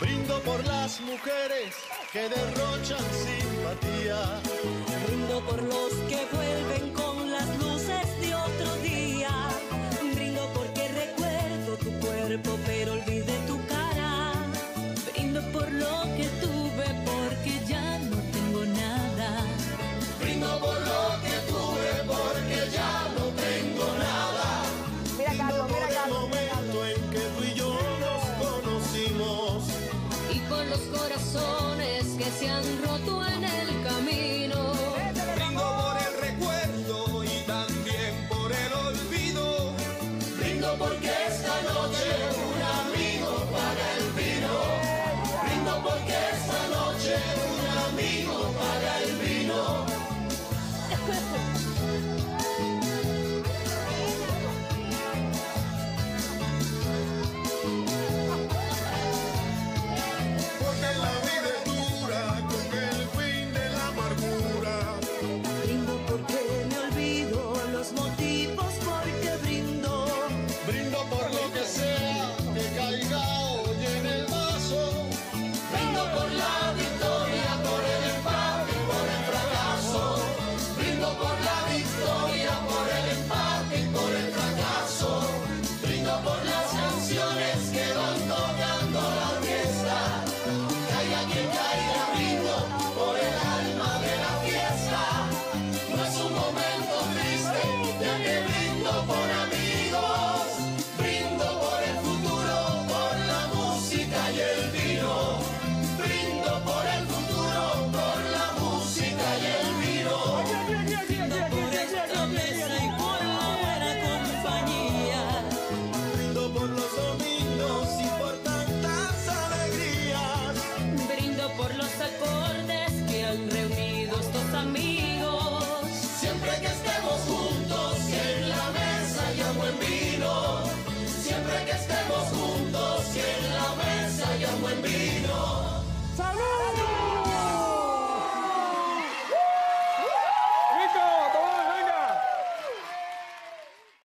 Brindo por las mujeres que derrochan simpatía. Brindo por los se han roto en el camino. Brindo por el recuerdo y también por el olvido. Brindo porque